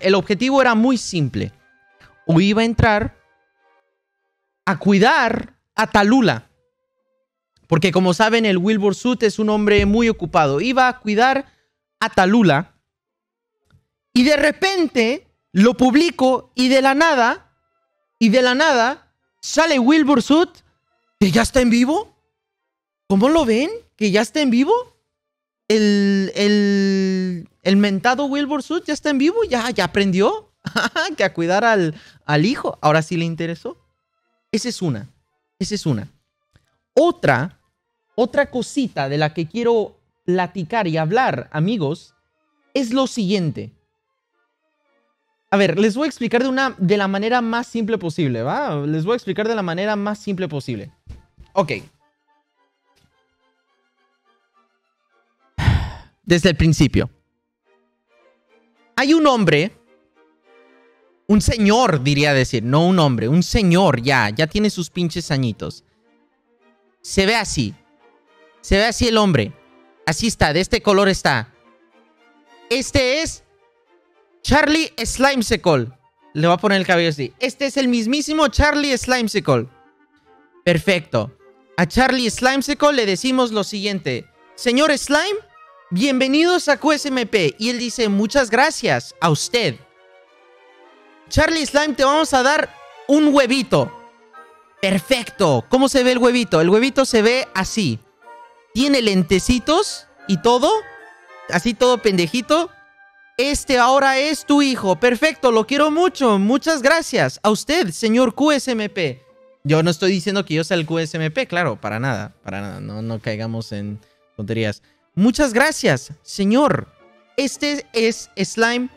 El objetivo era muy simple. O iba a entrar a cuidar a Talula. Porque como saben, el Wilbur Sut es un hombre muy ocupado. Iba a cuidar a Talula. Y de repente lo publico y de la nada, y de la nada, sale Wilbur Sut que ya está en vivo. ¿Cómo lo ven? ¿Que ya está en vivo? El, el, el mentado Wilbur Sut ya está en vivo, ya, ya aprendió que a cuidar al, al hijo. Ahora sí le interesó. Esa es una. Esa es una. Otra, otra cosita de la que quiero platicar y hablar, amigos, es lo siguiente. A ver, les voy a explicar de, una, de la manera más simple posible, ¿va? Les voy a explicar de la manera más simple posible. Ok. Desde el principio. Hay un hombre, un señor diría decir, no un hombre, un señor ya, ya tiene sus pinches añitos. Se ve así. Se ve así el hombre. Así está, de este color está. Este es Charlie Slimesicle. Le voy a poner el cabello así. Este es el mismísimo Charlie Slimesicle. Perfecto. A Charlie Slimesicle le decimos lo siguiente. Señor Slime, bienvenidos a QSMP. Y él dice, muchas gracias a usted. Charlie Slime, te vamos a dar un huevito. Perfecto. ¿Cómo se ve el huevito? El huevito se ve así. Tiene lentecitos y todo. Así todo pendejito. Este ahora es tu hijo. Perfecto, lo quiero mucho. Muchas gracias. A usted, señor QSMP. Yo no estoy diciendo que yo sea el QSMP, claro, para nada, para nada. No, no caigamos en tonterías. Muchas gracias, señor. Este es Slime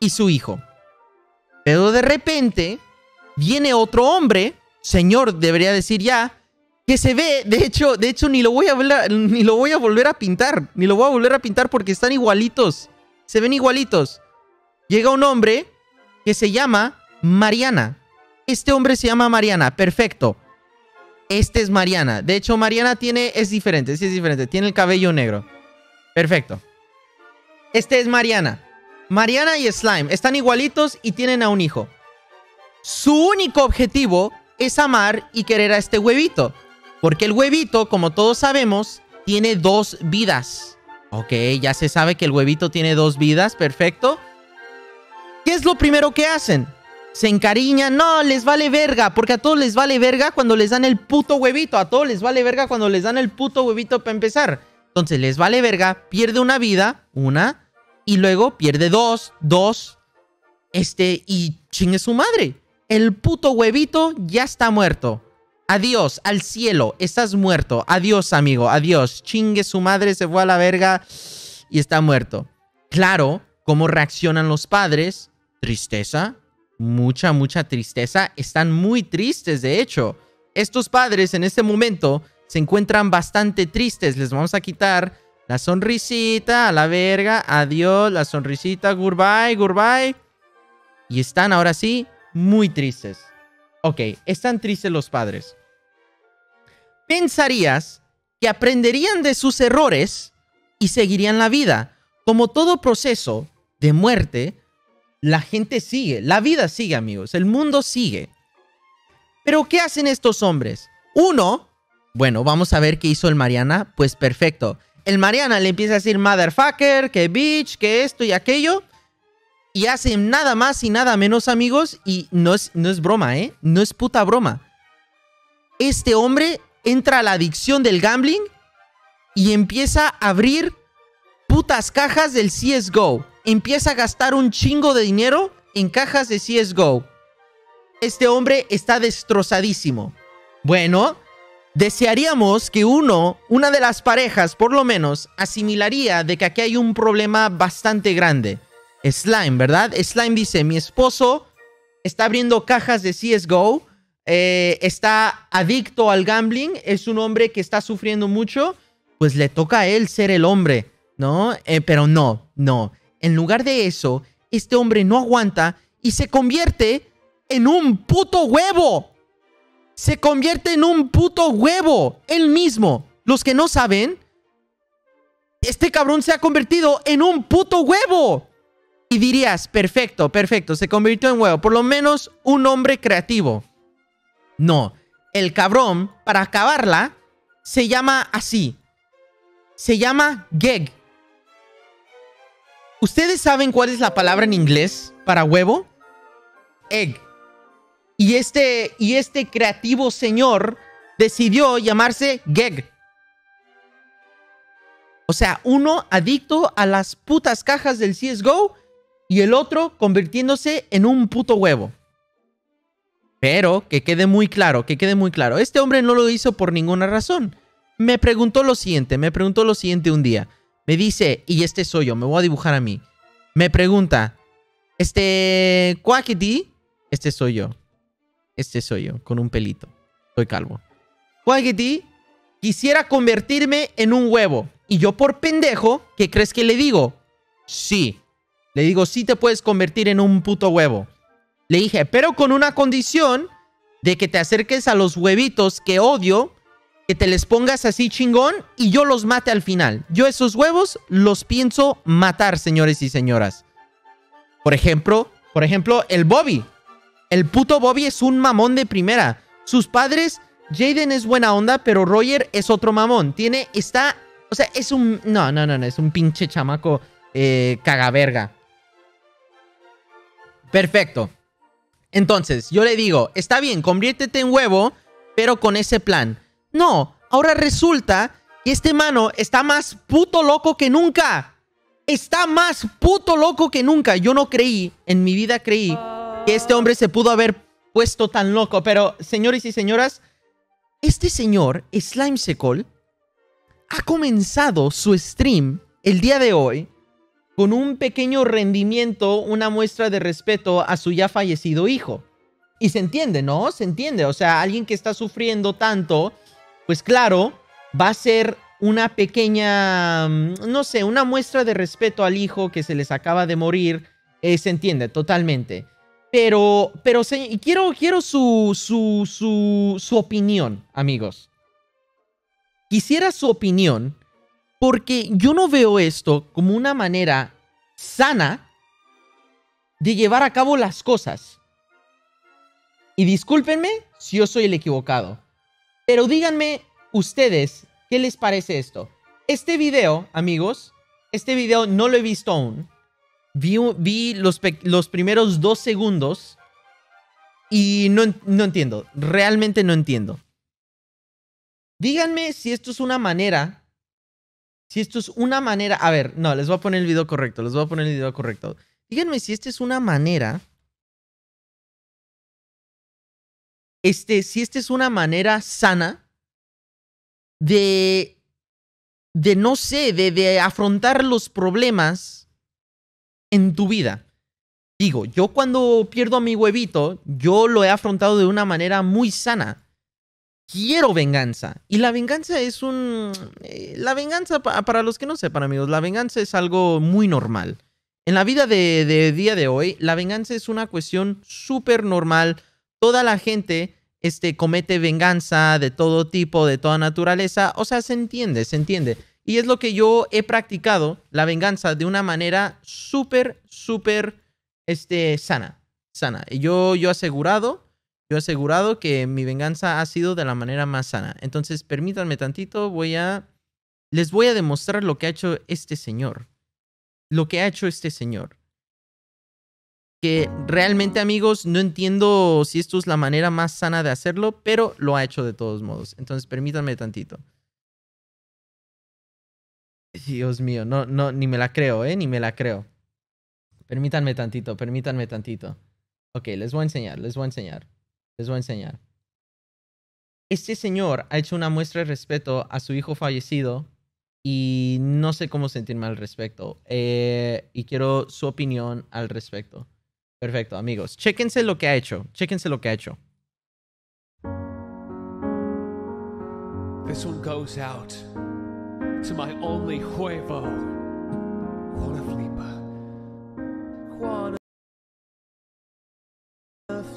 y su hijo. Pero de repente viene otro hombre, señor debería decir ya, que se ve, de hecho, de hecho ni lo voy a ni lo voy a volver a pintar, ni lo voy a volver a pintar porque están igualitos se ven igualitos. Llega un hombre que se llama Mariana. Este hombre se llama Mariana, perfecto. Este es Mariana. De hecho, Mariana tiene, es diferente, sí es diferente. Tiene el cabello negro. Perfecto. Este es Mariana. Mariana y Slime están igualitos y tienen a un hijo. Su único objetivo es amar y querer a este huevito. Porque el huevito, como todos sabemos, tiene dos vidas. Ok, ya se sabe que el huevito tiene dos vidas, perfecto. ¿Qué es lo primero que hacen? Se encariñan, no, les vale verga, porque a todos les vale verga cuando les dan el puto huevito, a todos les vale verga cuando les dan el puto huevito para empezar. Entonces les vale verga, pierde una vida, una, y luego pierde dos, dos, este, y chingue su madre. El puto huevito ya está muerto. Adiós, al cielo, estás muerto. Adiós, amigo, adiós. Chingue su madre, se fue a la verga y está muerto. Claro, ¿cómo reaccionan los padres? Tristeza, mucha, mucha tristeza. Están muy tristes, de hecho. Estos padres en este momento se encuentran bastante tristes. Les vamos a quitar la sonrisita, a la verga, adiós, la sonrisita, goodbye, goodbye. Y están ahora sí muy tristes. Ok, están tristes los padres. Pensarías que aprenderían de sus errores y seguirían la vida. Como todo proceso de muerte, la gente sigue, la vida sigue, amigos, el mundo sigue. Pero ¿qué hacen estos hombres? Uno, bueno, vamos a ver qué hizo el Mariana. Pues perfecto. El Mariana le empieza a decir motherfucker, que bitch, que esto y aquello y hacen nada más y nada menos, amigos, y no es, no es broma, ¿eh? No es puta broma. Este hombre entra a la adicción del gambling y empieza a abrir putas cajas del CSGO. Empieza a gastar un chingo de dinero en cajas de CSGO. Este hombre está destrozadísimo. Bueno, desearíamos que uno, una de las parejas por lo menos, asimilaría de que aquí hay un problema bastante grande. Slime, ¿verdad? Slime dice, mi esposo está abriendo cajas de CSGO, eh, está adicto al gambling, es un hombre que está sufriendo mucho, pues le toca a él ser el hombre, ¿no? Eh, pero no, no. En lugar de eso, este hombre no aguanta y se convierte en un puto huevo. Se convierte en un puto huevo, él mismo. Los que no saben, este cabrón se ha convertido en un puto huevo. Y dirías, perfecto, perfecto, se convirtió en huevo. Por lo menos un hombre creativo. No, el cabrón, para acabarla, se llama así. Se llama geg. ¿Ustedes saben cuál es la palabra en inglés para huevo? Egg. Y este, y este creativo señor decidió llamarse Geg. O sea, uno adicto a las putas cajas del CSGO y el otro convirtiéndose en un puto huevo. Pero que quede muy claro, que quede muy claro, este hombre no lo hizo por ninguna razón. Me preguntó lo siguiente, me preguntó lo siguiente un día. Me dice, y este soy yo, me voy a dibujar a mí. Me pregunta, este, Quackity, este soy yo. Este soy yo, con un pelito. Soy calvo. Quackity, quisiera convertirme en un huevo. Y yo por pendejo, ¿qué crees que le digo? Sí. Le digo, sí te puedes convertir en un puto huevo. Le dije, pero con una condición de que te acerques a los huevitos que odio, que te les pongas así chingón y yo los mate al final. Yo esos huevos los pienso matar, señores y señoras. Por ejemplo, por ejemplo, el Bobby. El puto Bobby es un mamón de primera. Sus padres, Jaden es buena onda, pero Roger es otro mamón. Tiene, está, o sea, es un, no, no, no, no, es un pinche chamaco eh, cagaverga. Perfecto. Entonces, yo le digo, está bien, conviértete en huevo, pero con ese plan. No, ahora resulta que este mano está más puto loco que nunca. Está más puto loco que nunca. Yo no creí, en mi vida creí, que este hombre se pudo haber puesto tan loco. Pero, señores y señoras, este señor, Slimesicle, ha comenzado su stream el día de hoy con un pequeño rendimiento, una muestra de respeto a su ya fallecido hijo. Y se entiende, ¿no? Se entiende. O sea, alguien que está sufriendo tanto pues claro, va a ser una pequeña, mm, no sé, una muestra de respeto al hijo que se les acaba de morir. Eh, se entiende totalmente. Pero, pero quiero, quiero su, su, su, su opinión, amigos. Quisiera su opinión porque yo no veo esto como una manera sana de llevar a cabo las cosas. Y discúlpenme si yo soy el equivocado. Pero díganme ustedes, ¿qué les parece esto? Este video, amigos, este video no lo he visto aún. Vi, los, los, primeros dos segundos y no, no entiendo. Realmente no entiendo. Díganme si esto es una manera. Si esto es una manera. A ver, no, les voy a poner el video correcto. Les voy a poner el video correcto. Díganme si esta es una manera este, si esta es una manera sana de, de no sé, de, de afrontar los problemas en tu vida. Digo, yo cuando pierdo a mi huevito, yo lo he afrontado de una manera muy sana. Quiero venganza. Y la venganza es un... Eh, la venganza, para los que no sepan amigos, la venganza es algo muy normal. En la vida de, de día de hoy, la venganza es una cuestión súper normal. Toda la gente este, comete venganza de todo tipo, de toda naturaleza. O sea, se entiende, se entiende. Y es lo que yo he practicado, la venganza, de una manera súper, súper este, sana. Sana. Yo, yo asegurado, yo he asegurado que mi venganza ha sido de la manera más sana. Entonces, permítanme tantito, voy a... Les voy a demostrar lo que ha hecho este señor. Lo que ha hecho este señor que realmente amigos no entiendo si esto es la manera más sana de hacerlo, pero lo ha hecho de todos modos. Entonces permítanme tantito. Dios mío, no, no, ni me la creo, ¿eh? Ni me la creo. Permítanme tantito, permítanme tantito. Ok, les voy a enseñar, les voy a enseñar. Les voy a enseñar. Este señor ha hecho una muestra de respeto a su hijo fallecido y no sé cómo sentirme al respecto. Eh, y quiero su opinión al respecto. Perfecto, amigos. Chéquense lo que ha hecho. Chéquense lo que ha hecho. This one goes out to my only huevo, Juana Flipa. Juana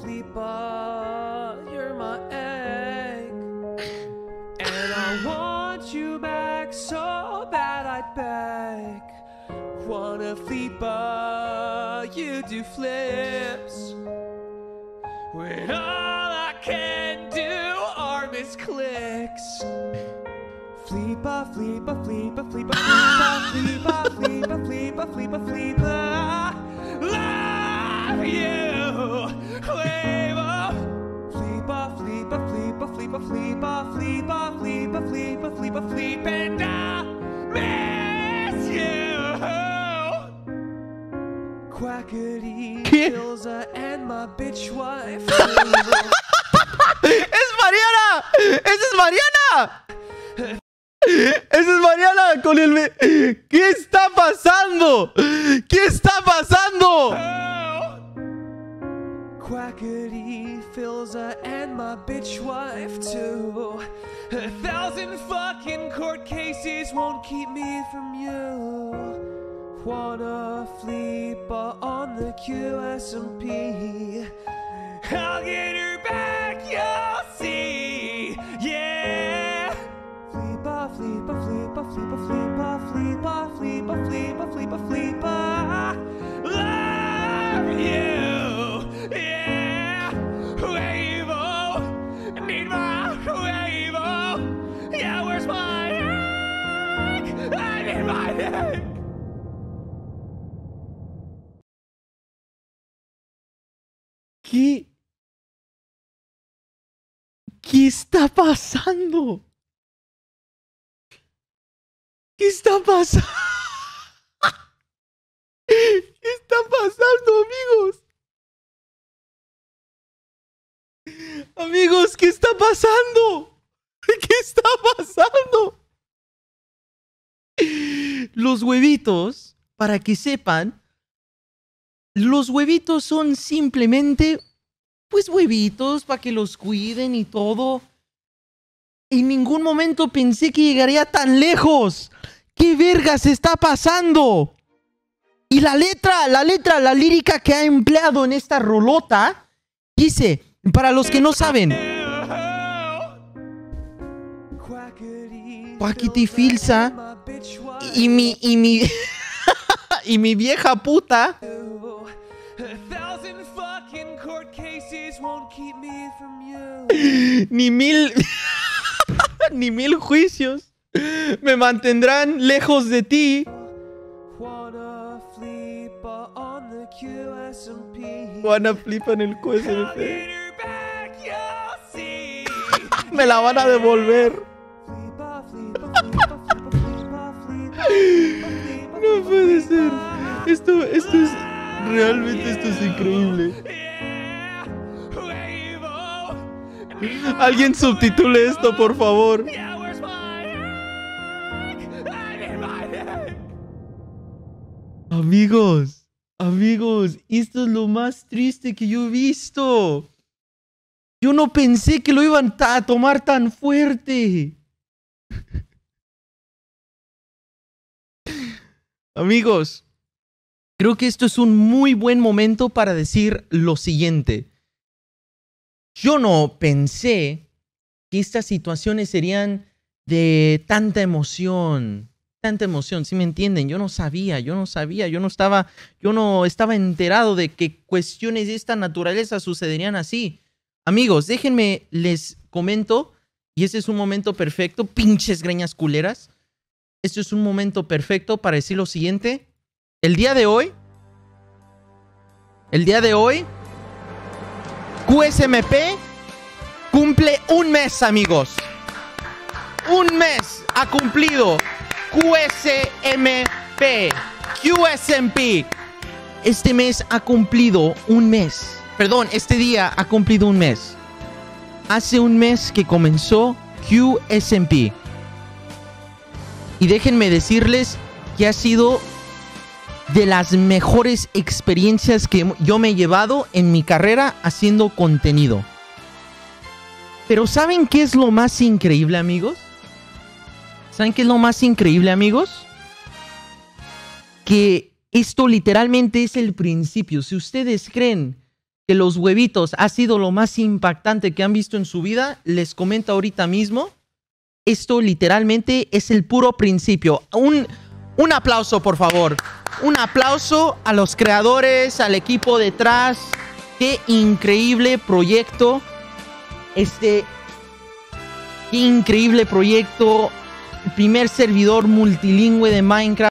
Flipa, you're my egg. And I want you back so bad I'd beg. Juana Flipa. you do flips. When all I can do are misclicks. Fleepa, fleepa, fleepa, fleepa, fleepa, fleepa, fleepa, fleepa, fleepa, fleepa. Love you, Fleepa. Fleepa, fleepa, fleepa, fleepa, fleepa, fleepa, fleepa, fleepa, fleepa, fleepa, and I miss you. Quackity, ¿Qué? And my bitch wife. ¡Es Mariana! ¡Esa es Mariana! ¡Esa es Mariana con el... ¿Qué está pasando? ¿Qué está pasando? Quackity fills a and my bitch wife too. A thousand fucking court cases won't keep me from you. Wanna fleep on the QSMP. I'll get her back, you'll fleepa, fleepa, fleepa, fleepa, fleepa, fleepa, fleepa. Love you, yeah. Wavo, need my wavo. Yeah, where's my egg? I need my egg. ¿Qué? ¿Qué está pasando? ¿Qué está pasando? ¿Qué está pasando, amigos? Amigos, ¿qué está pasando? ¿Qué está pasando? Los huevitos, para que sepan, los huevitos son simplemente, pues huevitos para que los cuiden y todo. En ningún momento pensé que llegaría tan lejos. ¿Qué vergas está pasando? Y la letra, la letra, la lírica que ha empleado en esta rolota, dice, para los que no saben, Quackity Filza y mi, y mi, y mi vieja puta ni mil ni mil juicios me mantendrán lejos de ti. Wanna flip en el QSMP. me la van a devolver. no puede ser. Esto, esto es. Realmente esto es increíble. Alguien subtitule esto, por favor. Amigos, amigos, esto es lo más triste que yo he visto. Yo no pensé que lo iban a tomar tan fuerte. Amigos, creo que esto es un muy buen momento para decir lo siguiente. Yo no pensé que estas situaciones serían de tanta emoción, tanta emoción, ¿sí me entienden? Yo no sabía, yo no sabía, yo no estaba, yo no estaba enterado de que cuestiones de esta naturaleza sucederían así. Amigos, déjenme les comento y este es un momento perfecto, pinches greñas culeras. Este es un momento perfecto para decir lo siguiente. El día de hoy, el día de hoy, QSMP cumple un mes, amigos. Un mes ha cumplido QSMP, QSMP. Este mes ha cumplido un mes. Perdón, este día ha cumplido un mes. Hace un mes que comenzó QSMP. Y déjenme decirles que ha sido de las mejores experiencias que yo me he llevado en mi carrera haciendo contenido. Pero ¿saben qué es lo más increíble, amigos? ¿Saben qué es lo más increíble, amigos? Que esto literalmente es el principio. Si ustedes creen que los huevitos ha sido lo más impactante que han visto en su vida, les comento ahorita mismo. Esto literalmente es el puro principio. Un, un aplauso, por favor. Un aplauso a los creadores, al equipo detrás. Qué increíble proyecto. Este. Qué increíble proyecto. Primer servidor multilingüe de Minecraft.